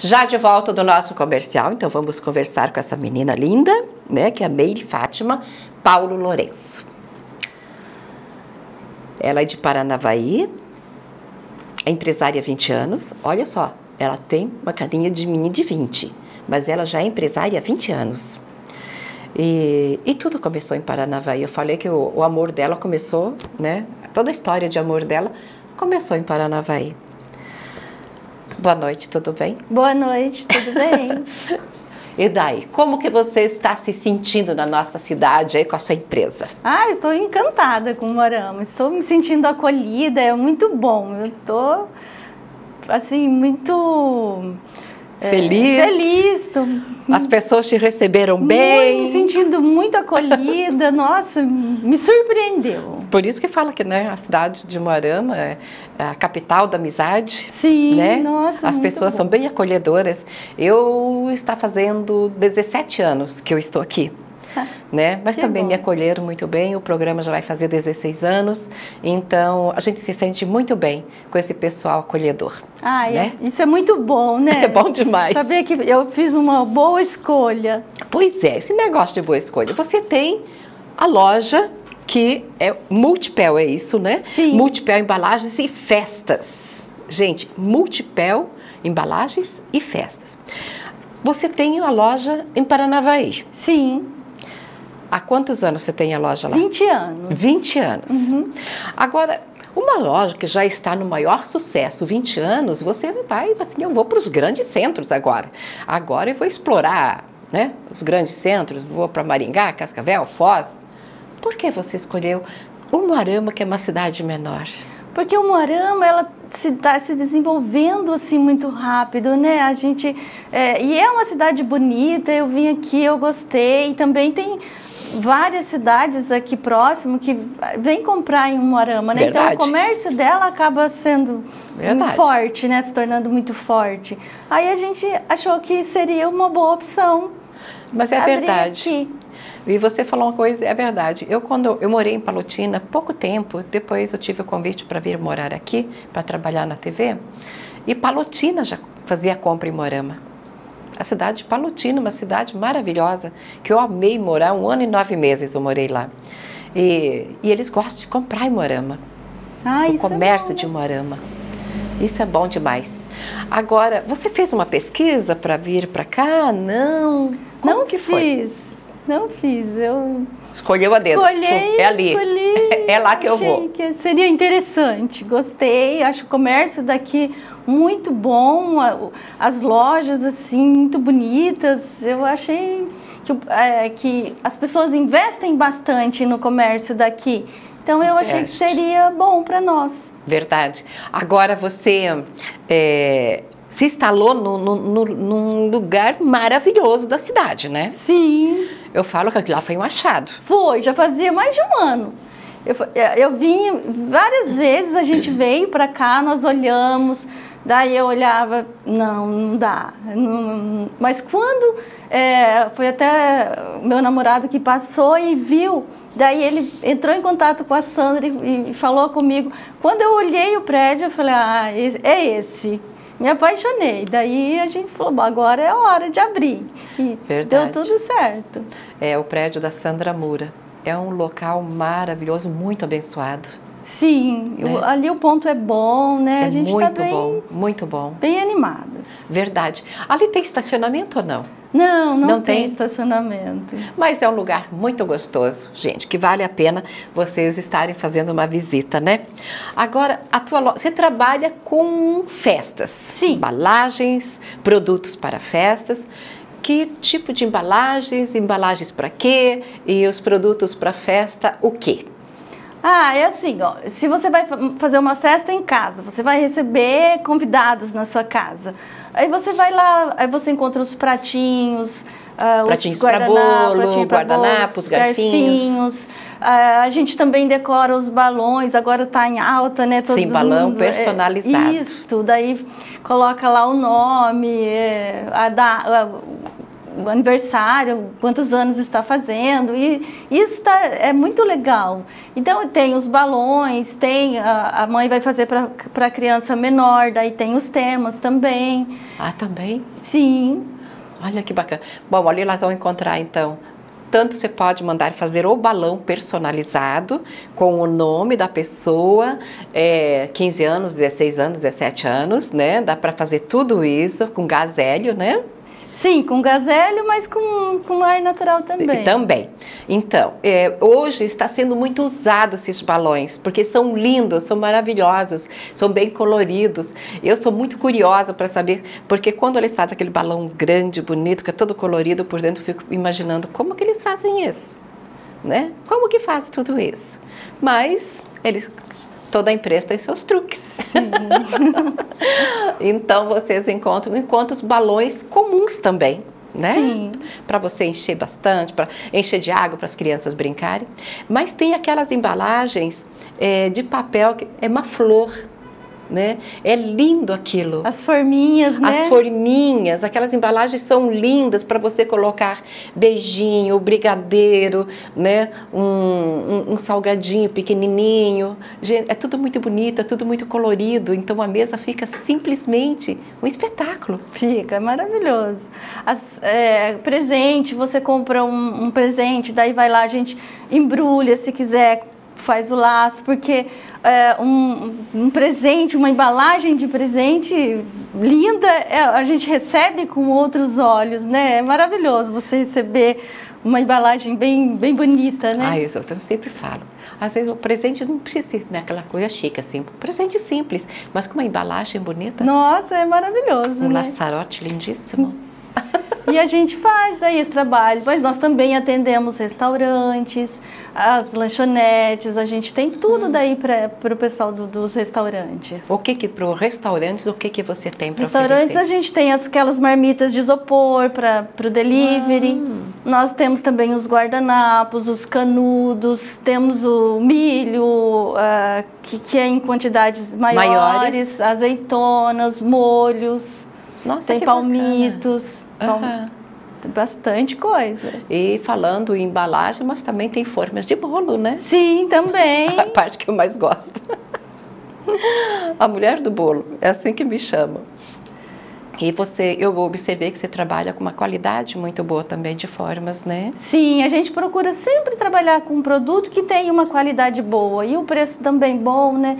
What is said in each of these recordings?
Já de volta do nosso comercial, então vamos conversar com essa menina linda, né, que é a Meire Fátima Paulo Lourenço. Ela é de Paranavaí, é empresária há 20 anos. Olha só, ela tem uma carinha de menina de 20, mas ela já é empresária há 20 anos. E, e tudo começou em Paranavaí. Eu falei que o, o amor dela começou, né? Toda a história de amor dela começou em Paranavaí. Boa noite, tudo bem? Boa noite, tudo bem? e daí, como que você está se sentindo na nossa cidade aí com a sua empresa? Ah, estou encantada com o Morama, estou me sentindo acolhida, é muito bom. Eu estou, assim, muito Feliz. É, feliz. Tô... As pessoas te receberam bem. Me sentindo muito acolhida. Nossa, me surpreendeu. Por isso que fala que né, a cidade de Moarama é a capital da amizade. Sim, né? nossa. As pessoas bom. são bem acolhedoras. Eu está fazendo 17 anos que eu estou aqui. né? Mas Que também bom. me acolheram muito bem. O programa já vai fazer 16 anos, então a gente se sente muito bem com esse pessoal acolhedor. Ah, né? é, isso é muito bom, né? É bom demais. Saber que eu fiz uma boa escolha. Pois é, esse negócio de boa escolha. Você tem a loja que é Multipel, é isso, né? Sim. Multipel Embalagens e Festas. Gente, Multipel Embalagens e Festas. Você tem a loja em Paranavaí. Sim, Há quantos anos você tem a loja lá? 20 anos. 20 anos. Agora, uma loja que já está no maior sucesso, 20 anos, você vai assim, eu vou para os grandes centros agora. Agora eu vou explorar né, os grandes centros, vou para Maringá, Cascavel, Foz. Por que você escolheu Umuarama, que é uma cidade menor? Porque o Moarama, ela está se desenvolvendo assim muito rápido, né? A gente é, e é uma cidade bonita. Eu vim aqui, eu gostei. Também tem várias cidades aqui próximo que vêm comprar em Moarama, né? Verdade. Então o comércio dela acaba sendo Verdade. forte, né? Se tornando muito forte. Aí a gente achou que seria uma boa opção. Mas é verdade. Aqui. E você falou uma coisa, é verdade. Eu quando eu morei em Palotina, pouco tempo, depois eu tive o convite para vir morar aqui, para trabalhar na TV, e Palotina já fazia compra em Morama. A cidade de Palotina, uma cidade maravilhosa, que eu amei morar, um ano e nove meses eu morei lá. E, e eles gostam de comprar em Morama, Ah, o isso é comércio bom, de né? Morama. Isso é bom demais. Agora, você fez uma pesquisa para vir para cá? Não? Como Não que foi? fiz. Não fiz. Eu Escolheu a dedo. Escolhi, é ali. escolhi. É lá que eu Achei vou. que seria interessante. Gostei. Acho o comércio daqui muito bom. As lojas assim muito bonitas. Eu achei que, é, que as pessoas investem bastante no comércio daqui. Então eu achei que seria bom para nós. Verdade. Agora você é, se instalou no, no- no- num lugar maravilhoso da cidade, né? Sim. Eu falo que aquilo lá foi um achado. Foi, já fazia mais de um ano. Eu, é, eu vim várias vezes, a gente veio para cá, nós olhamos, daí eu olhava, não, não dá. não- mas quando é, foi até meu namorado que passou e viu, daí ele entrou em contato com a Sandra e, e falou comigo. Quando eu olhei o prédio, eu falei, ah, é esse. Me apaixonei. Daí a gente falou, "Bom, agora é a hora de abrir. E Verdade. deu tudo certo. É o prédio da Sandra Moura. É um local maravilhoso, muito abençoado. Sim, Né? o- ali o ponto é bom, né? é a gente muito está bem, bom, muito bom. bem animadas. Verdade. Ali tem estacionamento ou não? Não, não, Não tem, tem? estacionamento. Mas é um lugar muito gostoso, gente, que vale a pena vocês estarem fazendo uma visita, né? Agora, a tua loja, você trabalha com festas, Sim. embalagens, produtos para festas. Que tipo de embalagens? Embalagens para quê? E os produtos para festa, o quê? Ah, é assim, ó, se você vai fa- fazer uma festa em casa, você vai receber convidados na sua casa. Aí você vai lá, aí você encontra os pratinhos, ah, Pratinhos os pra bolo, pratinho pra guardanapos, bolo, os garfinhos. garfinhos. Ah, a gente também decora os balões, agora está em alta, né? Todo Sim, balão mundo, é, personalizado. isso, daí coloca lá o nome, é, a da, a- aniversário, quantos anos está fazendo, e isso tá, é muito legal. Então, tem os balões, tem a, a mãe vai fazer para a criança menor, daí tem os temas também. Ah, também? Sim. Olha que bacana. Bom, ali elas vão encontrar então tanto você pode mandar fazer o balão personalizado com o nome da pessoa, é, 15 anos, 16 anos, 17 anos, né? Dá para fazer tudo isso com gás hélio, né? Sim, com gazélio, mas com, com ar natural também. Também. Então, é, hoje está sendo muito usado esses balões, porque são lindos, são maravilhosos, são bem coloridos. Eu sou muito curiosa para saber, porque quando eles fazem aquele balão grande, bonito, que é todo colorido por dentro, eu fico imaginando como que eles fazem isso, né? Como que faz tudo isso? Mas eles toda empresa tem seus truques. então vocês encontram, encontram os balões comuns também. Né? Sim. Para você encher bastante, para encher de água para as crianças brincarem. Mas tem aquelas embalagens é, de papel que é uma flor né? É lindo aquilo. As forminhas, né? As forminhas, aquelas embalagens são lindas para você colocar beijinho, brigadeiro, né? Um, um, um, salgadinho pequenininho. É tudo muito bonito, é tudo muito colorido. Então a mesa fica simplesmente um espetáculo. Fica, é maravilhoso. As, é, presente, você compra um, um presente, daí vai lá, a gente embrulha se quiser, faz o laço, porque é, um, um, presente, uma embalagem de presente linda, é, a gente recebe com outros olhos, né? É maravilhoso você receber uma embalagem bem, bem bonita, né? Ah, isso eu sempre falo. Às vezes o presente não precisa ser naquela coisa chique assim, presente simples, mas com uma embalagem bonita. Nossa, é maravilhoso. Um né? laçarote lindíssimo. E a gente faz daí esse trabalho, mas nós também atendemos restaurantes, as lanchonetes, a gente tem tudo hum. daí para o pessoal do, dos restaurantes. O que que para os restaurantes, o que que você tem para Restaurantes oferecer? a gente tem as, aquelas marmitas de isopor para o delivery, ah. nós temos também os guardanapos, os canudos, temos o milho, uh, que, que é em quantidades maiores, maiores. azeitonas, molhos, Nossa, tem palmitos. Bacana. Então, uhum. Bastante coisa. E falando em embalagem, mas também tem formas de bolo, né? Sim, também. A parte que eu mais gosto. A mulher do bolo, é assim que me chamam. E você, eu observei que você trabalha com uma qualidade muito boa também de formas, né? Sim, a gente procura sempre trabalhar com um produto que tenha uma qualidade boa e o preço também bom, né?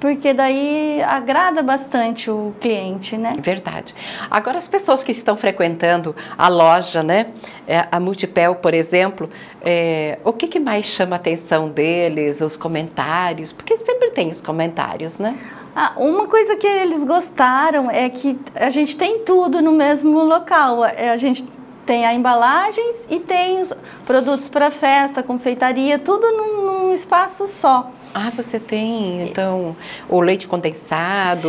Porque daí agrada bastante o cliente, né? Verdade. Agora, as pessoas que estão frequentando a loja, né, é, a Multipel, por exemplo, é, o que, que mais chama a atenção deles, os comentários? Porque sempre tem os comentários, né? Ah, uma coisa que eles gostaram é que a gente tem tudo no mesmo local. É, a gente tem a embalagens e tem os produtos para festa, confeitaria, tudo num, num espaço só. Ah, você tem, então, o leite condensado,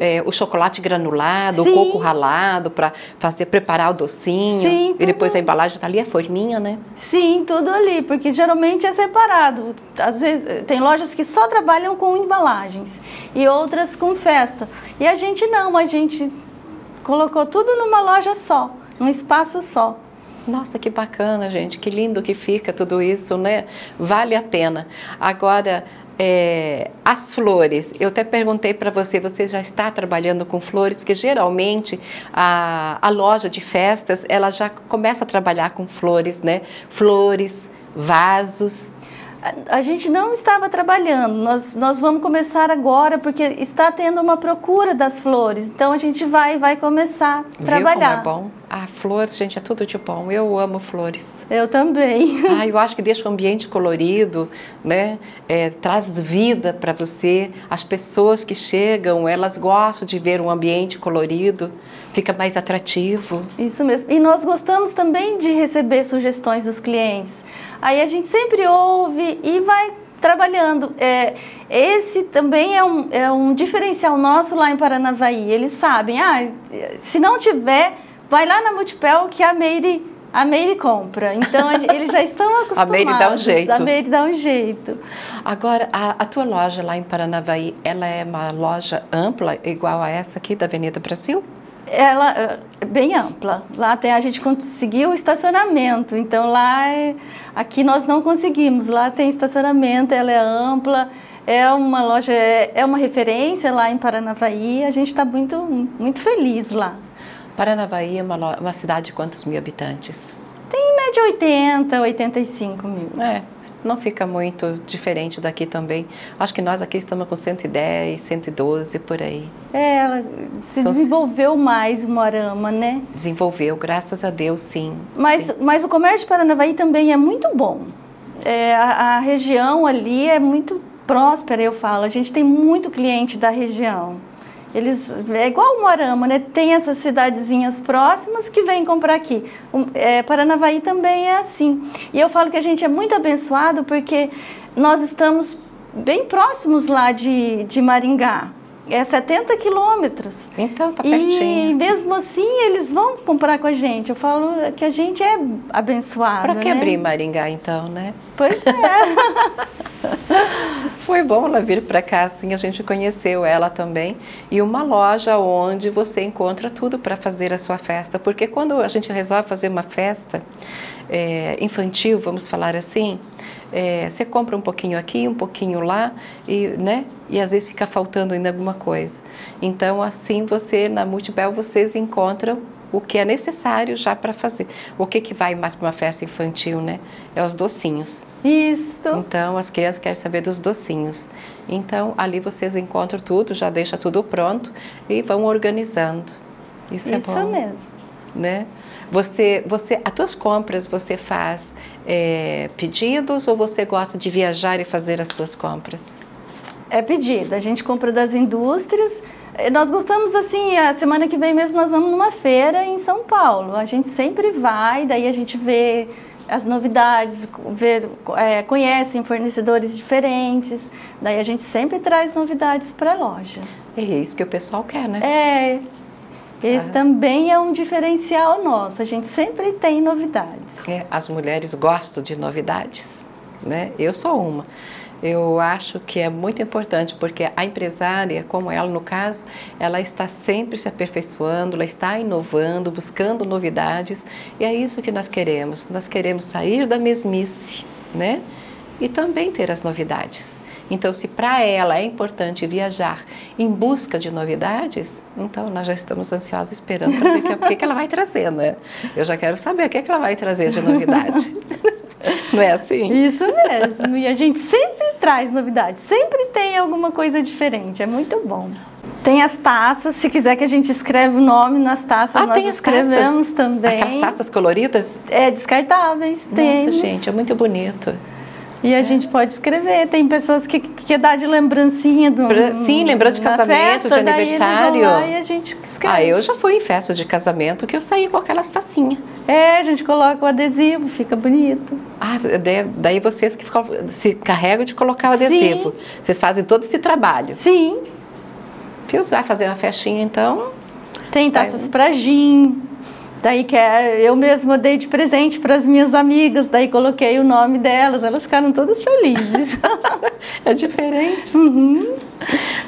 é, o chocolate granulado, Sim. o coco ralado para fazer preparar o docinho. Sim, e depois a embalagem tá ali, a forminha, né? Sim, tudo ali, porque geralmente é separado. Às vezes tem lojas que só trabalham com embalagens e outras com festa. E a gente não, a gente colocou tudo numa loja só, num espaço só. Nossa, que bacana, gente, que lindo que fica tudo isso, né? Vale a pena. Agora, é, as flores, eu até perguntei para você, você já está trabalhando com flores? Que geralmente a, a loja de festas ela já começa a trabalhar com flores, né? Flores, vasos a gente não estava trabalhando, nós, nós vamos começar agora porque está tendo uma procura das flores, então a gente vai vai começar a Viu trabalhar. Como é bom? A flor, gente, é tudo de bom. Eu amo flores. Eu também. Ah, eu acho que deixa o ambiente colorido, né? É, traz vida para você. As pessoas que chegam, elas gostam de ver um ambiente colorido, fica mais atrativo. Isso mesmo. E nós gostamos também de receber sugestões dos clientes. Aí a gente sempre ouve e vai trabalhando. É, esse também é um, é um diferencial nosso lá em Paranavaí. Eles sabem, ah, se não tiver, vai lá na Multipel que a Meire, a Meire compra. Então eles já estão acostumados. a Meire dá um jeito. A Meire dá um jeito. Agora, a, a tua loja lá em Paranavaí, ela é uma loja ampla, igual a essa aqui da Avenida Brasil? Ela é bem ampla. Lá tem, a gente conseguiu estacionamento, então lá é, aqui nós não conseguimos. Lá tem estacionamento, ela é ampla, é uma loja, é, é uma referência lá em Paranavaí. A gente está muito, muito feliz lá. Paranavaí é uma, uma cidade de quantos mil habitantes? Tem em média 80, 85 mil. É, não fica muito diferente daqui também. Acho que nós aqui estamos com 110, 112 por aí. É, ela se São... desenvolveu mais o Moarama, né? Desenvolveu, graças a Deus, sim. Mas, sim. mas o comércio de Paranavaí também é muito bom. É, a, a região ali é muito próspera, eu falo. A gente tem muito cliente da região. Eles é igual o Moarama, né? Tem essas cidadezinhas próximas que vêm comprar aqui. É, Paranavaí também é assim. E eu falo que a gente é muito abençoado porque nós estamos bem próximos lá de, de Maringá. É 70 quilômetros. Então, tá pertinho. E mesmo assim, eles vão comprar com a gente. Eu falo que a gente é abençoado. Para que né? abrir Maringá, então, né? Pois é. Foi bom ela vir para cá, assim, a gente conheceu ela também. E uma loja onde você encontra tudo para fazer a sua festa. Porque quando a gente resolve fazer uma festa é, infantil, vamos falar assim, é, você compra um pouquinho aqui, um pouquinho lá, e, né? E às vezes fica faltando ainda alguma coisa. Então, assim, você, na Multibel, vocês encontram o que é necessário já para fazer. O que, que vai mais para uma festa infantil, né? É os docinhos. Isso. Então, as crianças querem saber dos docinhos. Então, ali vocês encontram tudo, já deixa tudo pronto e vão organizando. Isso, Isso é bom. mesmo. Né? Você, você, as tuas compras você faz é, pedidos ou você gosta de viajar e fazer as suas compras? É pedido. A gente compra das indústrias. Nós gostamos assim, a semana que vem mesmo nós vamos numa feira em São Paulo. A gente sempre vai, daí a gente vê as novidades, vê, é, conhecem fornecedores diferentes. Daí a gente sempre traz novidades para a loja. É isso que o pessoal quer, né? É. Esse ah. também é um diferencial nosso. A gente sempre tem novidades. É, as mulheres gostam de novidades, né? Eu sou uma. Eu acho que é muito importante porque a empresária, como ela no caso, ela está sempre se aperfeiçoando, ela está inovando, buscando novidades e é isso que nós queremos. Nós queremos sair da mesmice, né? E também ter as novidades. Então, se para ela é importante viajar em busca de novidades, então nós já estamos ansiosos esperando para ver o que, que, ela vai trazer, né? Eu já quero saber o que, que ela vai trazer de novidade. Não é assim? Isso mesmo. E a gente sempre traz novidades, sempre tem alguma coisa diferente. É muito bom. Tem as taças, se quiser que a gente escreva o nome nas taças, ah, nós escrevemos taças. também. Aquelas taças coloridas? É, descartáveis, tem. Nossa, gente, é muito bonito. E a é. gente pode escrever. Tem pessoas que, que dá de lembrancinha do. Pra, sim, lembrando de casamento, festa, de aniversário. e a gente escreve. Ah, eu já fui em festa de casamento que eu saí com aquelas tacinhas. É, a gente coloca o adesivo, fica bonito. Ah, daí vocês que se carregam de colocar o adesivo. Sim. Vocês fazem todo esse trabalho. Sim. Você vai fazer uma festinha então? Tem taças para gin. Daí que é, eu mesma dei de presente para as minhas amigas, daí coloquei o nome delas, elas ficaram todas felizes. é diferente. Uhum.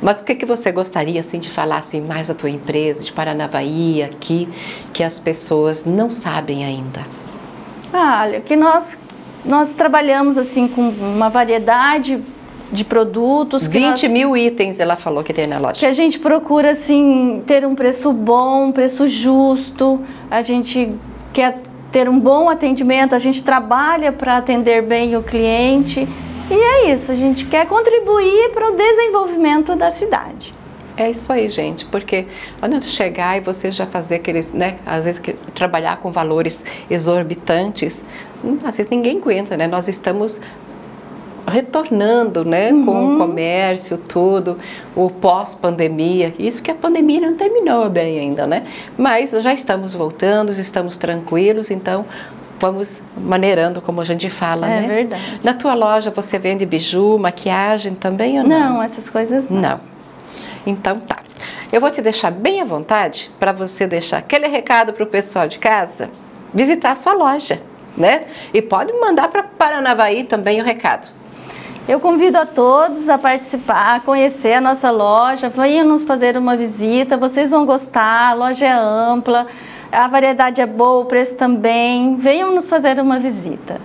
Mas o que, que você gostaria assim, de falar assim, mais da tua empresa, de Paranavaí, aqui, que as pessoas não sabem ainda? Ah, olha, que nós, nós trabalhamos assim com uma variedade de produtos. 20 nós, mil itens ela falou que tem na loja. Que a gente procura assim ter um preço bom, um preço justo. A gente quer ter um bom atendimento, a gente trabalha para atender bem o cliente. E é isso, a gente quer contribuir para o desenvolvimento da cidade. É isso aí, gente, porque quando chegar e você já fazer aqueles, né, às vezes que, trabalhar com valores exorbitantes, hum, às vezes ninguém aguenta, né? Nós estamos retornando, né, uhum. com o comércio, tudo, o pós-pandemia. Isso que a pandemia não terminou bem ainda, né? Mas já estamos voltando, estamos tranquilos, então vamos maneirando, como a gente fala, é né? É verdade. Na tua loja você vende biju, maquiagem também ou não? Não, essas coisas não. Não. Então tá. Eu vou te deixar bem à vontade para você deixar aquele recado para o pessoal de casa visitar a sua loja, né? E pode mandar para Paranavaí também o recado. Eu convido a todos a participar, a conhecer a nossa loja, venham nos fazer uma visita, vocês vão gostar, a loja é ampla, a variedade é boa, o preço também. Venham nos fazer uma visita.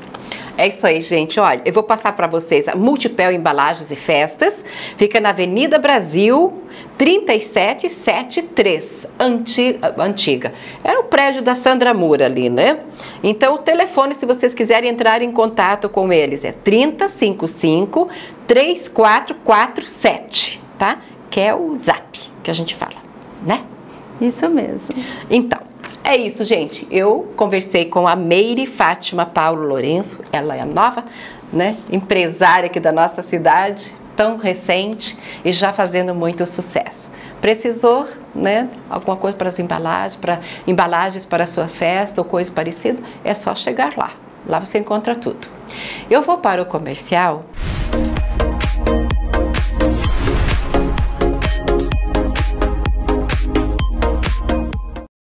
É isso aí, gente. Olha, eu vou passar para vocês a Multipel Embalagens e Festas. Fica na Avenida Brasil, 3773, antiga, antiga. Era o prédio da Sandra Moura ali, né? Então, o telefone, se vocês quiserem entrar em contato com eles, é 3055 3447, tá? Que é o zap que a gente fala, né? Isso mesmo. Então, é isso, gente. Eu conversei com a Meire Fátima Paulo Lourenço, ela é a nova né, empresária aqui da nossa cidade, tão recente e já fazendo muito sucesso. Precisou, né, alguma coisa para as embalagens, para embalagens para a sua festa ou coisa parecida, é só chegar lá. Lá você encontra tudo. Eu vou para o comercial